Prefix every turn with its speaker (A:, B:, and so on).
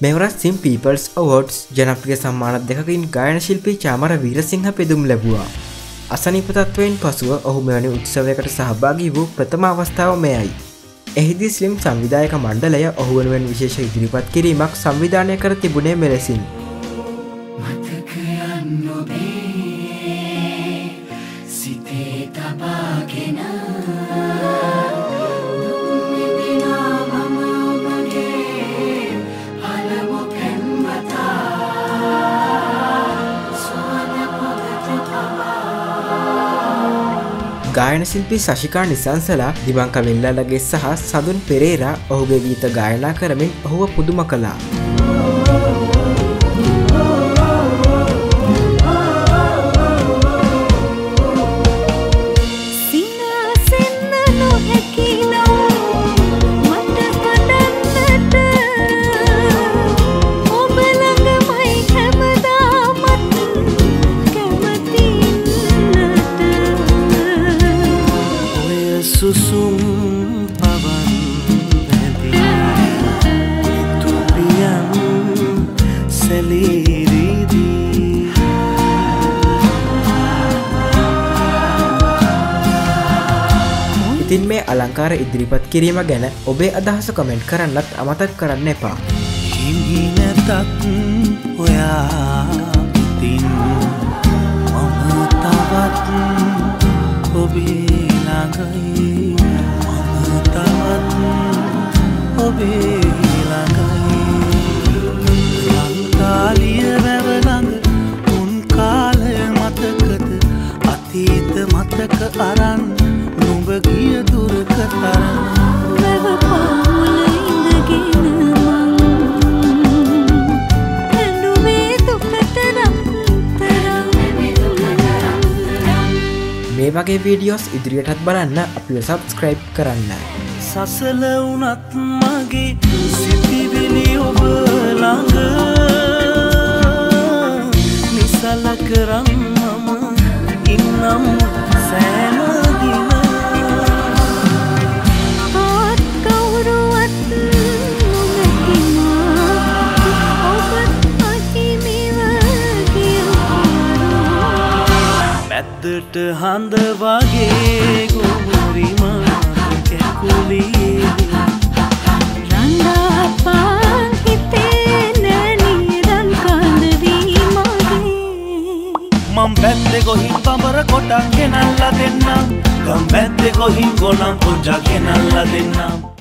A: මෙවරත් sim people's awards ජනප්‍රිය සම්මානත් දෙකින් ගායන ශිල්පී චාමර වීරසිංහ පෙදුම් ලැබවා. අසනිපතත්වයෙන් පසුව ඔහු මෙවැනි උත්සවයකට සහභාගී වූ ප්‍රථම අවස්ථාව මෙයයි. එහිදි ස්ලිම් සංවිධායක මණ්ඩලය ඔහුවනුවෙන් විශේෂ ඉදිරිපත් කිරීමක් සංවිධානය කර තිබුණේ මෙලෙසින්. ගායන ශිල්පි සශිකා නිසංසලා දිමංක වෙල්ලලගේ සහ සඳුන් පෙරේරා ඔහුගේ ගීත ගායනා කරමින් ඔහුව පුදුම කලා.
B: සුසුම් පවන් තුපියම් සැලීරීදී
A: ඉතින් මේ අලංකාර ඉදිරිපත් කිරීම ගැන ඔබේ අදහස කමෙන්ට් කරන්නත් අමතක් කරන්න එපා.
B: හිමි නැතත් ඔයා ඉතින් මම තවත් ඔබේ ළඟයි මම තවත් ඔබේ ළඟයි. ලංකාලිය වැවළඟ උන් කාලය මතකද? අතීත මතක අරන්
A: වගේ වීඩියෝස් ඉදිරියටත් බලන්න අපිව සබස්ක්‍රයිබ් කරන්න.
B: සසල වනත් මගේ සිතිවිලි ඔබ ළඟ නිසල කරන්න පැද්දට හඳ වගේ ගොමුරිම කැකුලියේ
C: රඳාපාන් හිතේ නැනීරන් කඳවී මගේ.
B: මම් පැත්තෙ කොහින් පමර කොටන් ගෙනල්ල දෙන්නම්. ගම් පැත්තෙ කොහින් ගොනම් පොජ්ජක් ගෙනල්ල දෙන්නම්